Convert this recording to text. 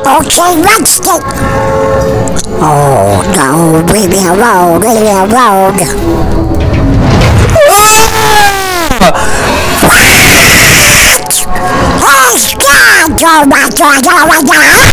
Okay, let's. Oh, no, leave me alone, leave me alone. What? Oh, God! Oh, my God! Oh, my God!